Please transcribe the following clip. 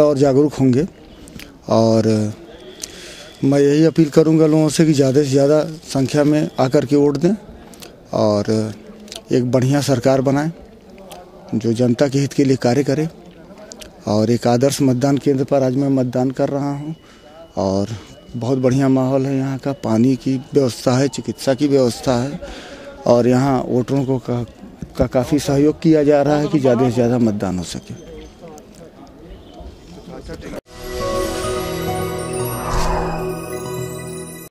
और जागरूक होंगे। और, मैं यही अपील करूँगा लोगों से कि ज़्यादा से ज़्यादा संख्या में आकर के वोट दें और एक बढ़िया सरकार बनाएँ, जो जनता के हित के लिए कार्य करे और एक आदर्श मतदान केंद्र पर आज मैं मतदान कर रहा हूँ। और बहुत बढ़िया माहौल है यहाँ का। पानी की व्यवस्था है, चिकित्सा की व्यवस्था है। और यहाँ वोटरों को का, का काफ़ी सहयोग किया जा रहा है कि ज़्यादा से ज़्यादा मतदान हो सके।